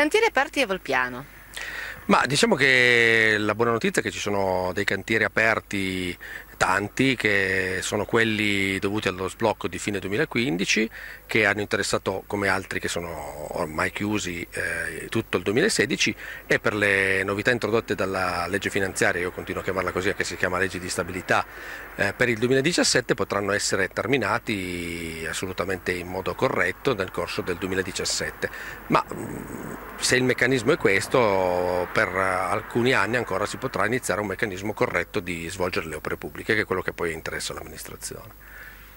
Cantieri aperti a Volpiano. Ma diciamo che la buona notizia è che ci sono dei cantieri aperti tanti che sono quelli dovuti allo sblocco di fine 2015 che hanno interessato come altri che sono ormai chiusi eh, tutto il 2016 e per le novità introdotte dalla legge finanziaria, io continuo a chiamarla così che si chiama legge di stabilità, eh, per il 2017 potranno essere terminati assolutamente in modo corretto nel corso del 2017. Ma mm, se il meccanismo è questo, per alcuni anni ancora si potrà iniziare un meccanismo corretto di svolgere le opere pubbliche, che è quello che poi interessa all'amministrazione.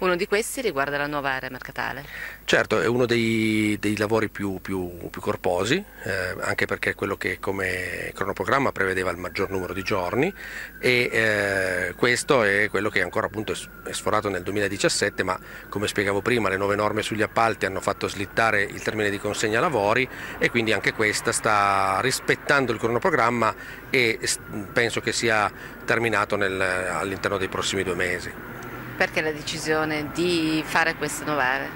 Uno di questi riguarda la nuova area mercatale. Certo, è uno dei, dei lavori più, più, più corposi, eh, anche perché è quello che come cronoprogramma prevedeva il maggior numero di giorni e eh, questo è quello che ancora appunto è sforato nel 2017, ma come spiegavo prima le nuove norme sugli appalti hanno fatto slittare il termine di consegna lavori e quindi anche questa sta rispettando il cronoprogramma e penso che sia terminato all'interno dei prossimi due mesi. Perché la decisione di fare queste novelle?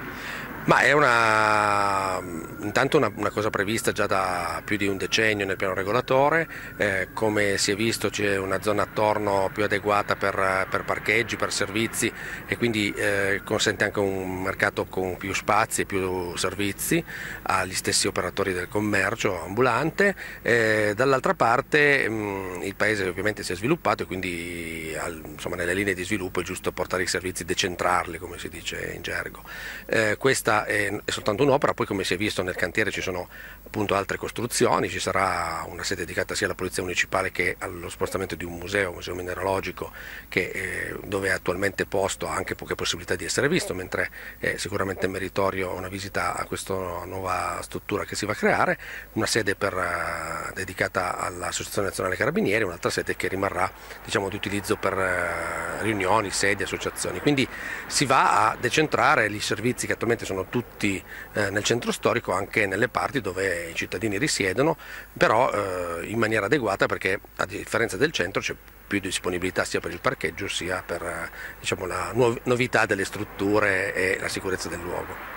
Ma è una, intanto una, una, cosa prevista già da più di un decennio nel piano regolatore, eh, come si è visto c'è una zona attorno più adeguata per, per parcheggi, per servizi e quindi eh, consente anche un mercato con più spazi e più servizi agli stessi operatori del commercio ambulante. Eh, dall'altra parte mh, il paese ovviamente si è sviluppato e quindi al, insomma, nelle linee di sviluppo è giusto portare i servizi, decentrarli come si dice in gergo. Eh, è, è soltanto un'opera, poi come si è visto nel cantiere ci sono appunto altre costruzioni, ci sarà una sede dedicata sia alla Polizia Municipale che allo spostamento di un museo, un museo mineralogico che, eh, dove è attualmente posto ha anche poche possibilità di essere visto, mentre è sicuramente meritorio una visita a questa nuova struttura che si va a creare, una sede per, uh, dedicata all'Associazione Nazionale Carabinieri, un'altra sede che rimarrà diciamo, di utilizzo per uh, riunioni, sedi, associazioni. Quindi si va a decentrare i servizi che attualmente sono tutti eh, nel centro storico, anche nelle parti dove i cittadini risiedono, però eh, in maniera adeguata perché a differenza del centro c'è più disponibilità sia per il parcheggio sia per eh, diciamo, la novità delle strutture e la sicurezza del luogo.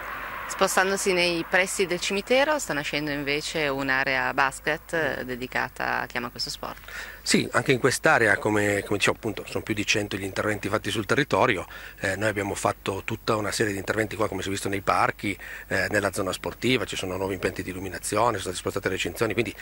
Spostandosi nei pressi del cimitero sta nascendo invece un'area basket eh, dedicata a chi ama questo sport. Sì, anche in quest'area, come, come dicevo appunto, sono più di 100 gli interventi fatti sul territorio, eh, noi abbiamo fatto tutta una serie di interventi qua come si è visto nei parchi, eh, nella zona sportiva, ci sono nuovi impianti di illuminazione, sono state spostate recinzioni, quindi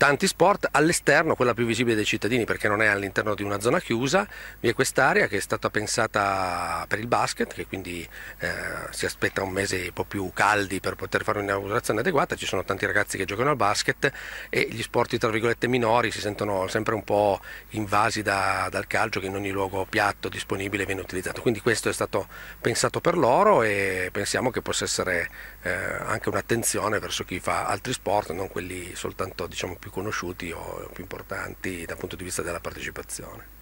tanti sport, all'esterno quella più visibile dei cittadini perché non è all'interno di una zona chiusa, vi è quest'area che è stata pensata per il basket, che quindi eh, si aspetta un mese un po' più caldi per poter fare un'inaugurazione adeguata, ci sono tanti ragazzi che giocano al basket e gli sport tra virgolette minori si sentono sempre un po' invasi da, dal calcio che in ogni luogo piatto disponibile viene utilizzato, quindi questo è stato pensato per loro e pensiamo che possa essere eh, anche un'attenzione verso chi fa altri sport, non quelli soltanto diciamo più conosciuti o più importanti dal punto di vista della partecipazione.